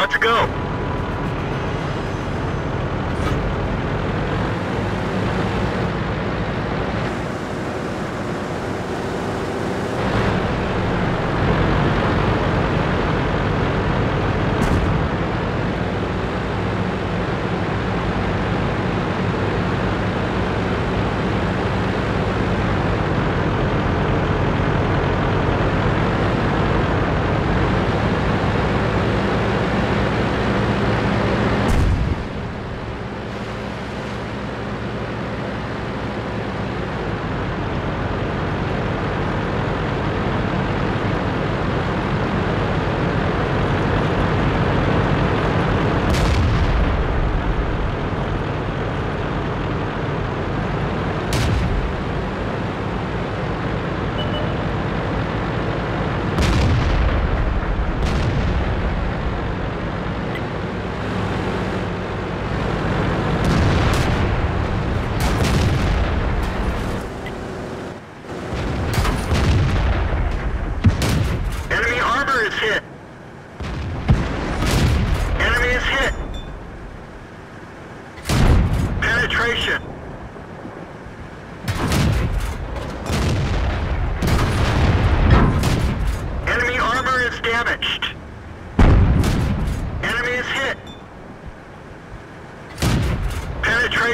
Let's go.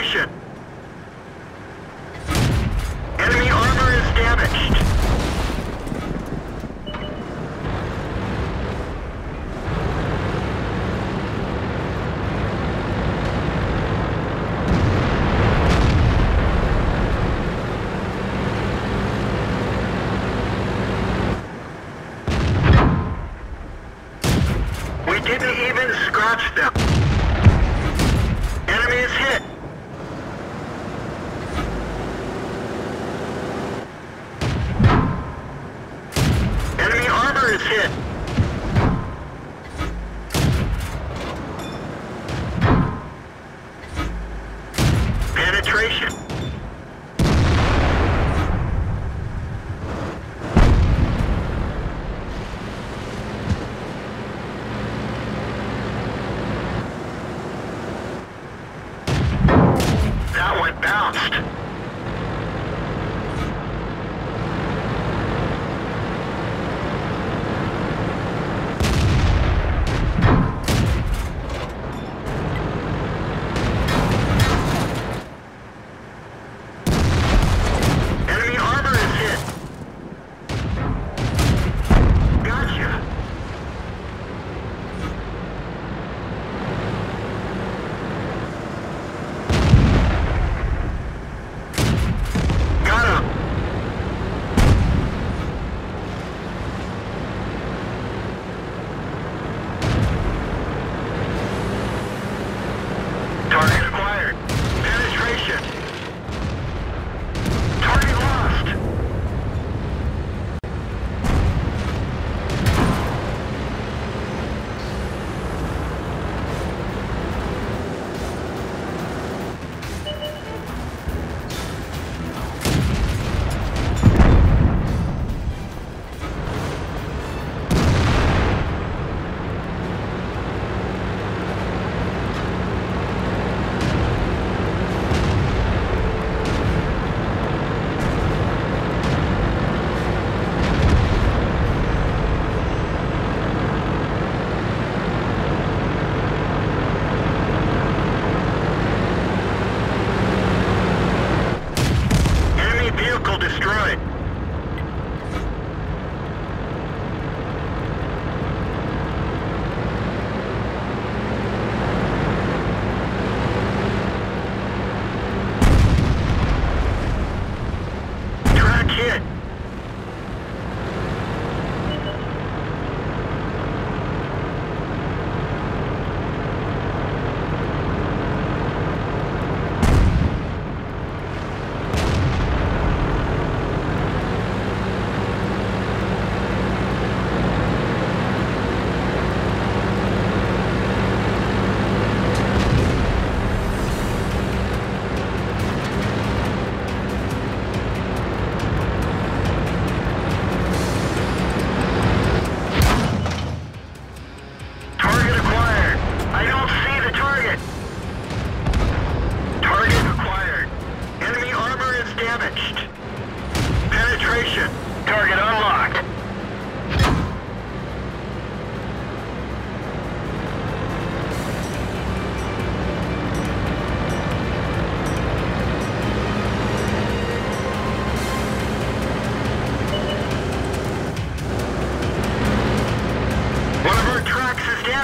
station.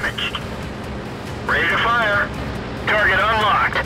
Damaged. Ready to fire. Target unlocked.